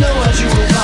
não ajuda.